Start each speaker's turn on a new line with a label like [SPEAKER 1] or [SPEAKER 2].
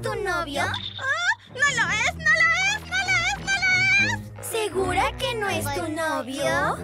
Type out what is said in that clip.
[SPEAKER 1] es tu novio?
[SPEAKER 2] ¡Ah! ¡No lo es! ¡No lo es! ¡No lo es! ¡No lo es!
[SPEAKER 1] ¿Segura que no es tu novio?